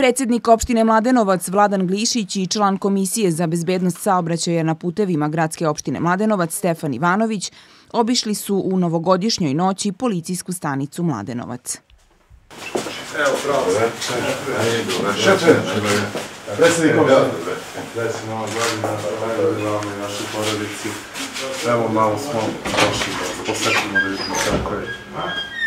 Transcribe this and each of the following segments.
Predsednik opštine Mladenovac Vladan Glišić i član Komisije za bezbednost saobraćaja na putevima gradske opštine Mladenovac Stefan Ivanović obišli su u novogodišnjoj noći policijsku stanicu Mladenovac. Evo, bravo. Šefe, predsjednik opštine. Nova godina, najbolje vama i našoj porodici. Evo, malo smo došli da posetimo da vidimo kako je,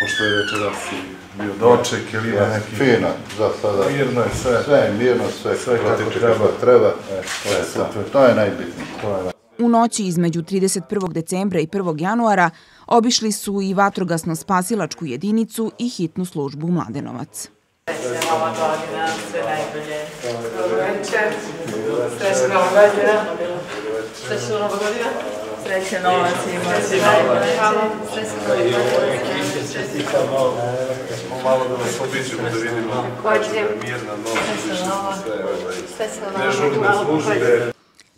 pošto je večeras i bio doček ili ima neki... Fino, za sada. Mirno je sve. Sve je mirno, sve, Sve kako treba. kako treba. E, to je to, super. to je najbitnije. To je U noći između 31. decembra i 1. januara obišli su i vatrogasno-spasilačku jedinicu i hitnu službu Mladenovac. Srećna nova godina, sve najbolje. Dobro večer. Srećna nova godina. Srećna nova godina. Srećna nova svima, sve najbolje. Srećna nova godina. Malo da vas obiđemo, da vidimo Hoće. mirna noć, nova. sve ovaj, Srećna nova dežurne službe.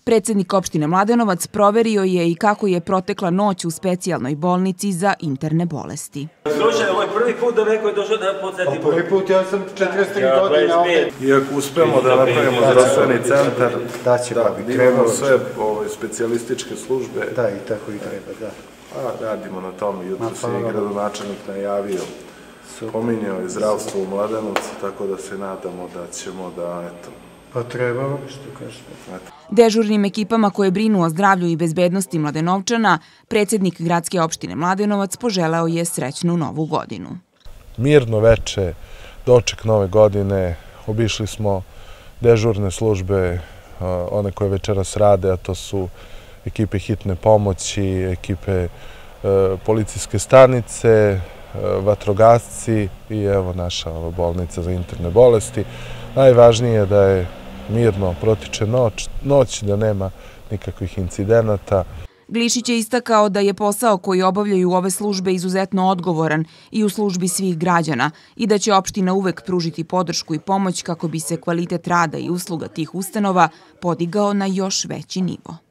Predsednik opštine Mladenovac proverio je i kako je protekla noć u specijalnoj bolnici za interne bolesti. Slušaj, ovo je prvi put da neko je došao da podsjeti. Prvi put ja sam 43 godina ovde. Iako uspemo da napravimo zdravstveni centar, Da će da, pa bi da imamo trebalo. sve ovaj, specijalističke službe, Da, i tako i treba, da. a radimo na tome. Jutro se i gradonačelnik najavio, pominjao je zdravstvo u Mladenovcu, tako da se nadamo da ćemo da, eto, Pa trebalo bi što kažete. Dežurnim ekipama koje brinu o zdravlju i bezbednosti Mladenovčana, predsednik gradske opštine Mladenovac poželeo je srećnu novu godinu. mirno veče, doček nove godine, obišli smo dežurne službe, one koje večeras rade, a to su ekipe hitne pomoći, ekipe e, policijske stanice, e, vatrogasci i evo naša bolnica za interne bolesti. Najvažnije je da je mirno protiče noć, noć da nema nikakvih incidenata. Glišić je istakao da je posao koji obavljaju ove službe izuzetno odgovoran i u službi svih građana i da će opština uvek pružiti podršku i pomoć kako bi se kvalitet rada i usluga tih ustanova podigao na još veći nivo.